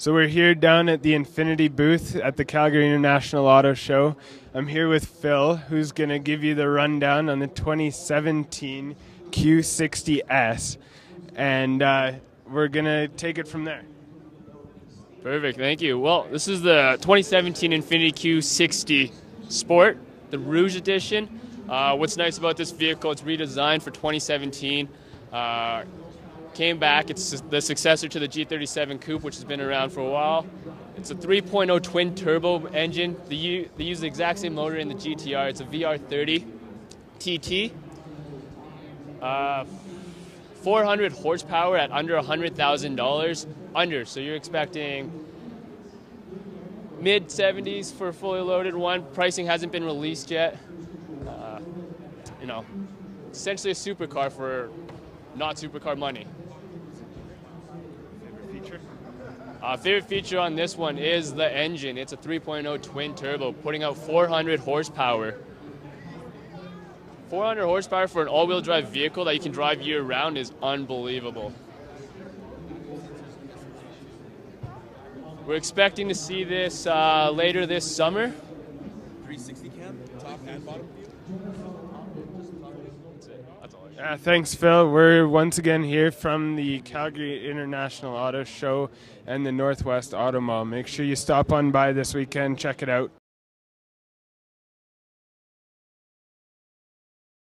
So we're here down at the Infiniti booth at the Calgary International Auto Show. I'm here with Phil, who's going to give you the rundown on the 2017 Q60S, and uh, we're going to take it from there. Perfect, thank you. Well, this is the 2017 Infiniti Q60 Sport, the Rouge Edition. Uh, what's nice about this vehicle, it's redesigned for 2017. Uh, came back. It's the successor to the G37 Coupe, which has been around for a while. It's a 3.0 twin turbo engine. They, they use the exact same motor in the GTR. It's a VR30 TT. Uh, 400 horsepower at under $100,000. Under, so you're expecting mid 70s for a fully loaded one. Pricing hasn't been released yet. Uh, you know, essentially a supercar for not supercar money. Favorite feature? Uh, favorite feature on this one is the engine. It's a 3.0 twin turbo, putting out 400 horsepower. 400 horsepower for an all-wheel drive vehicle that you can drive year-round is unbelievable. We're expecting to see this uh, later this summer. 360 cam, top and bottom view. Uh, thanks, Phil. We're once again here from the Calgary International Auto Show and the Northwest Auto Mall. Make sure you stop on by this weekend, check it out.